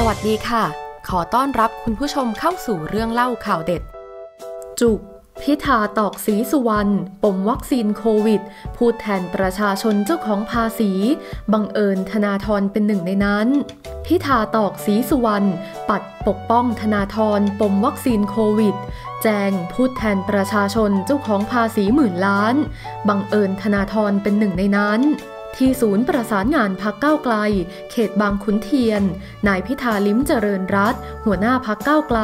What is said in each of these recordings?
สวัสดีค่ะ ขอต้อนรับคุณผู้ชมเข้าสู่เรื่องเล่าข่าวเด็ด จุก พิธาตอกสีสุวรรณปมวัคซีนโควิด พูดแทนประชาชนเจ้าของภาษี บังเอิญธนาธรเป็นหนึ่งในนั้น พิธาตอกสีสุวรรณปัดปกป้องธนาธรปมวัคซีนโควิด แจงพูดแทนประชาชนเจ้าของภาษีหมื่นล้าน บังเอิญธนาธรเป็นหนึ่งในนั้น ที่ศูนย์ประสานงานพักเก้าไกล เขตบางขุนเทียน นายพิธาลิ้มเจริญรัตหัวหน้าพักเก้าไกล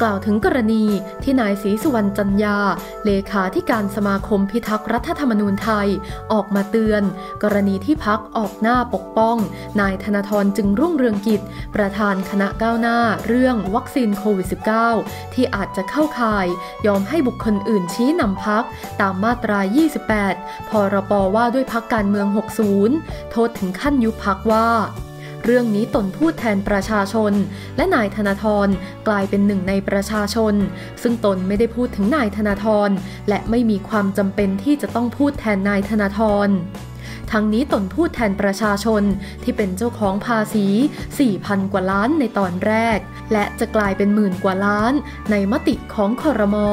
กล่าวถึงกรณีที่นายศรีสุวรรณจันยา เลขาธิการสมาคมพิทักษ์รัฐธรรมนูญไทย ออกมาเตือน กรณีที่พักออกหน้าปกป้อง นายธนาธรจึงรุ่งเรืองกิจ ประธานคณะก้าวหน้า เรื่องวัคซีนโควิด -19 ที่อาจจะเข้าข่าย ยอมให้บุคคลอื่นชี้นำพักตามมาตรา 28 พรปว่าด้วยพักการเมือง60โทษถึงขั้นยุบพักว่า เรื่องนี้ตนพูดแทนประชาชน และนายธนาธรกลายเป็นหนึ่งในประชาชน ซึ่งตนไม่ได้พูดถึงนายธนาธรและไม่มีความจำเป็นที่จะต้องพูดแทนนายธนาธรทั้งนี้ตนพูดแทนประชาชนที่เป็นเจ้าของภาษี 4,000 กว่าล้านในตอนแรก และจะกลายเป็นหมื่นกว่าล้านในมติของคอรมอ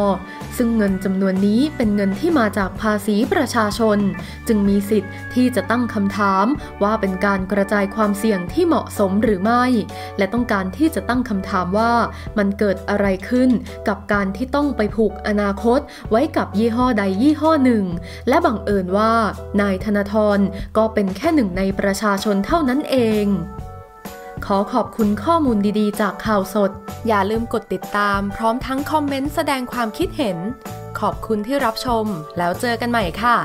ซึ่งเงินจำนวนนี้เป็นเงินที่มาจากภาษีประชาชน จึงมีสิทธิ์ที่จะตั้งคำถามว่าเป็นการกระจายความเสี่ยงที่เหมาะสมหรือไม่ และต้องการที่จะตั้งคำถามว่ามันเกิดอะไรขึ้นกับการที่ต้องไปผูกอนาคตไว้กับยี่ห้อใดยี่ห้อหนึ่ง และบังเอิญว่า นายธนาธรก็เป็นแค่หนึ่งในประชาชนเท่านั้นเอง ขอขอบคุณข้อมูลดีๆ จากข่าวสด อย่าลืมกดติดตาม พร้อมทั้งคอมเมนต์แสดงความคิดเห็น ขอบคุณที่รับชม แล้วเจอกันใหม่ค่ะ